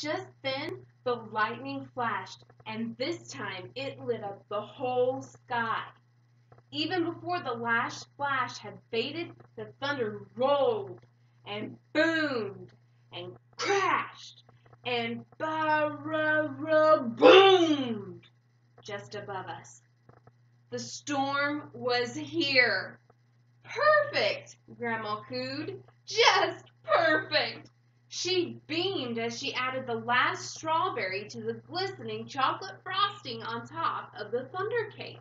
Just then the lightning flashed, and this time it lit up the whole sky. Even before the last flash had faded, the thunder rolled and boomed and crashed and ba-ra-ra-boomed just above us. The storm was here. Perfect, Grandma cooed. Just perfect. She beamed as she added the last strawberry to the glistening chocolate frosting on top of the thunder cake.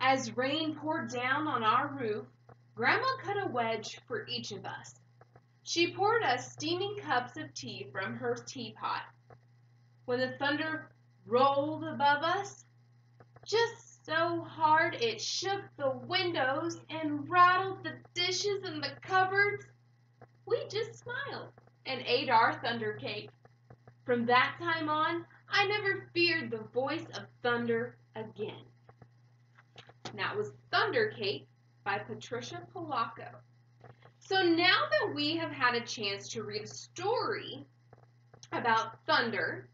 As rain poured down on our roof, Grandma cut a wedge for each of us. She poured us steaming cups of tea from her teapot. When the thunder rolled above us, just so hard it shook the windows and rattled the dishes in the smiled and ate our thunder cake. From that time on, I never feared the voice of thunder again. And that was Thunder Cake by Patricia Polacco. So now that we have had a chance to read a story about thunder,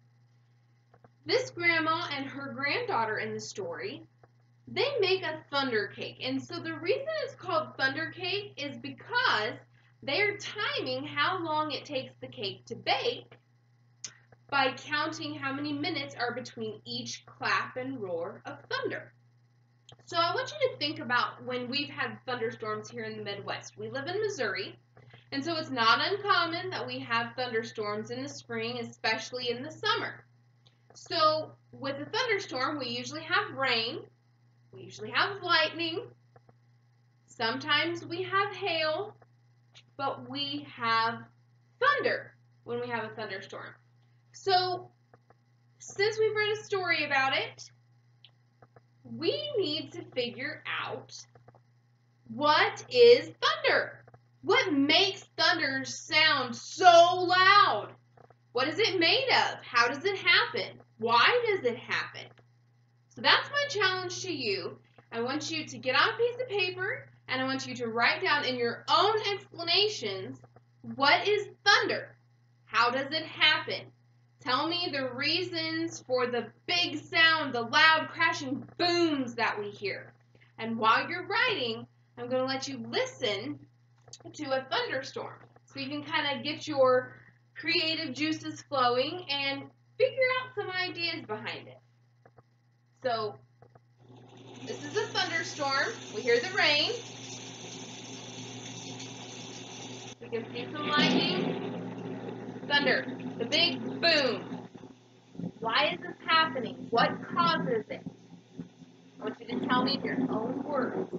this grandma and her granddaughter in the story, they make a thunder cake. And so the reason it's called thunder cake is because they're timing how long it takes the cake to bake by counting how many minutes are between each clap and roar of thunder. So I want you to think about when we've had thunderstorms here in the Midwest. We live in Missouri, and so it's not uncommon that we have thunderstorms in the spring, especially in the summer. So with a thunderstorm, we usually have rain, we usually have lightning, sometimes we have hail, but we have thunder when we have a thunderstorm. So since we've read a story about it, we need to figure out what is thunder? What makes thunder sound so loud? What is it made of? How does it happen? Why does it happen? So that's my challenge to you. I want you to get on a piece of paper and I want you to write down in your own explanations what is thunder? How does it happen? Tell me the reasons for the big sound, the loud crashing booms that we hear. And while you're writing, I'm going to let you listen to a thunderstorm so you can kind of get your creative juices flowing and figure out some ideas behind it. So, thunderstorm. We hear the rain. We can see some lightning. Thunder the big boom. Why is this happening? What causes it? I want you to tell me in your own words.